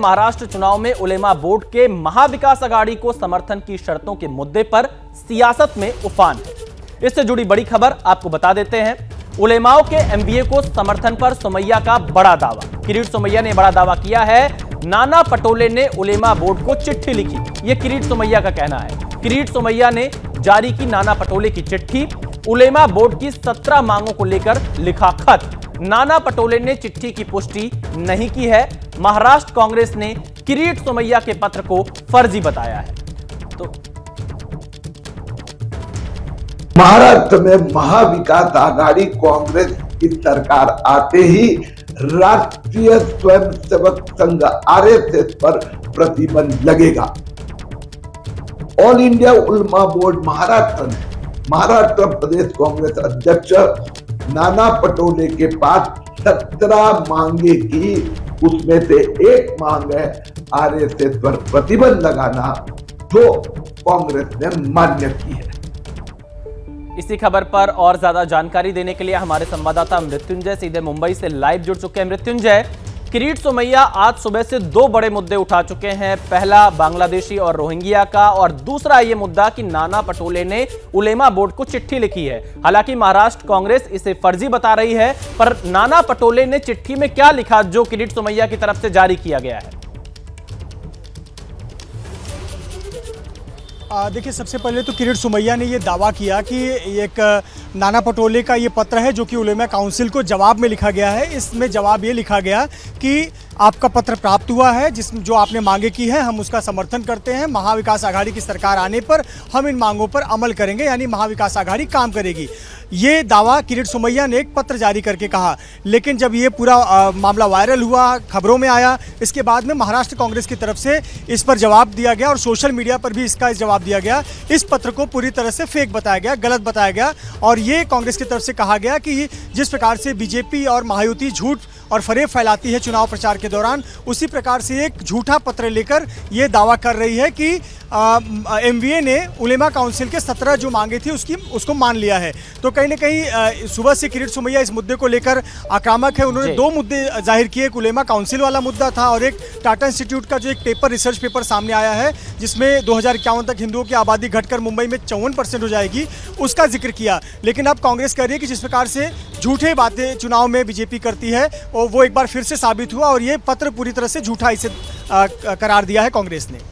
महाराष्ट्र चुनाव में उलेमा बोर्ड के महाविकास अघाड़ी को समर्थन की शर्तों के मुद्दे पर सियासत में उफान। है इससे जुड़ी बड़ी खबर आपको बता देते हैं। उलेमाओं के एमबीए को समर्थन पर सोमैया का बड़ा दावा। किरीट सोमैया ने बड़ा दावा किया है। नाना पटोले ने उलेमा बोर्ड को चिट्ठी लिखी। यह किरीट सोमैया का कहना है। किरीट सोमैया ने जारी की नाना पटोले की चिट्ठी, उलेमा बोर्ड की सत्रह मांगों को लेकर लिखा खत। नाना पटोले ने चिट्ठी की पुष्टि नहीं की है। महाराष्ट्र कांग्रेस ने किरीट सोमैया के पत्र को फर्जी बताया है। तो महाराष्ट्र में महाविकास आघाड़ी कांग्रेस की सरकार आते ही राष्ट्रीय स्वयंसेवक संघ आरएसएस पर प्रतिबंध लगेगा। All India Ulama board Maharashtra ने महाराष्ट्र प्रदेश कांग्रेस अध्यक्ष नाना पटोले के पास सत्रह मांगे की उसमें से एक मांग है, आरएसएस पर प्रतिबंध लगाना, जो कांग्रेस ने मान्य की है। इसी खबर पर और ज़्यादा जानकारी देने के लिए हमारे संवाददाता मृत्युंजय सीधे मुंबई से लाइव जुड़ चुके हैं। मृत्युंजय किरीट सोमैया आज सुबह से दो बड़े मुद्दे उठा चुके हैं। पहला, बांग्लादेशी और रोहिंग्या का, और दूसरा ये मुद्दा कि नाना पटोले ने उलेमा बोर्ड को चिट्ठी लिखी है। हालाँकि महाराष्ट्र कांग्रेस इसे फर्जी बता रही है, पर नाना पटोले ने चिट्ठी में क्या लिखा जो किरीट सोमैया की तरफ़ से जारी किया गया है? देखिए, सबसे पहले तो किरीट सुमैया ने ये दावा किया कि एक नाना पटोले का ये पत्र है जो कि उलेमा काउंसिल को जवाब में लिखा गया है। इसमें जवाब ये लिखा गया कि आपका पत्र प्राप्त हुआ है जिसमें जो आपने मांगे की है, हम उसका समर्थन करते हैं। महाविकास आघाड़ी की सरकार आने पर हम इन मांगों पर अमल करेंगे, यानी महाविकास आघाड़ी काम करेगी। ये दावा किरीट सुमैया ने एक पत्र जारी करके कहा। लेकिन जब ये पूरा मामला वायरल हुआ, खबरों में आया, इसके बाद में महाराष्ट्र कांग्रेस की तरफ़ से इस पर जवाब दिया गया और सोशल मीडिया पर भी इसका जवाब दिया गया। इस पत्र को पूरी तरह से फेक बताया गया, गलत बताया गया। और ये कांग्रेस की तरफ़ से कहा गया कि जिस प्रकार से बीजेपी और महायुति झूठ और फरेब फैलाती है चुनाव प्रचार के दौरान। उसी प्रकार से एक झूठा पत्र लेकर यह दावा कर रही है कि एमवीए ने उलेमा काउंसिल के सत्रह जो मांगे थी उसकी उसको मान लिया है। तो कहीं ना कहीं सुबह से किरीट सुमैया इस मुद्दे को लेकर आक्रामक है। उन्होंने दो मुद्दे ज़ाहिर किए एक उलेमा काउंसिल वाला मुद्दा था और एक टाटा इंस्टीट्यूट का जो एक पेपर रिसर्च पेपर सामने आया है जिसमें दो हज़ार इक्यावन तक हिंदुओं की आबादी घटकर मुंबई में चौवन परसेंट हो जाएगी उसका ज़िक्र किया। लेकिन अब कांग्रेस कह रही है कि जिस प्रकार से झूठे बातें चुनाव में बीजेपी करती है और वो एक बार फिर से साबित हुआ और ये पत्र पूरी तरह से झूठा इसे करार दिया है कांग्रेस ने।